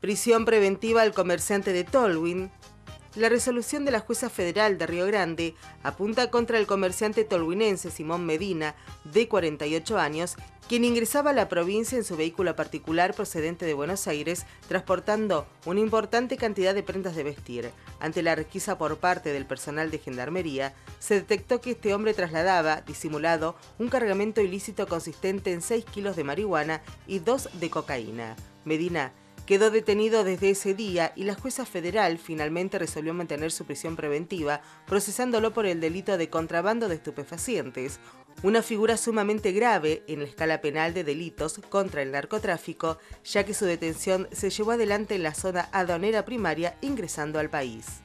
Prisión preventiva al comerciante de Tolwyn. La resolución de la jueza federal de Río Grande apunta contra el comerciante tolhuinense Simón Medina, de 48 años, quien ingresaba a la provincia en su vehículo particular procedente de Buenos Aires, transportando una importante cantidad de prendas de vestir. Ante la requisa por parte del personal de Gendarmería, se detectó que este hombre trasladaba, disimulado, un cargamento ilícito consistente en 6 kilos de marihuana y 2 de cocaína. Medina Quedó detenido desde ese día y la jueza federal finalmente resolvió mantener su prisión preventiva, procesándolo por el delito de contrabando de estupefacientes, una figura sumamente grave en la escala penal de delitos contra el narcotráfico, ya que su detención se llevó adelante en la zona aduanera primaria ingresando al país.